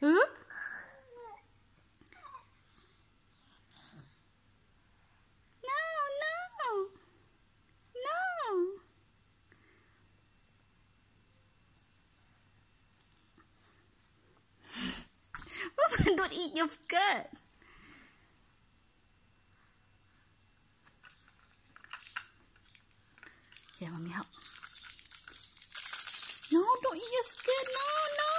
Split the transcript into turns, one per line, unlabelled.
Huh? No, no. No. Don't eat your skirt. Yeah, mommy help. No, don't eat your skin. No, no.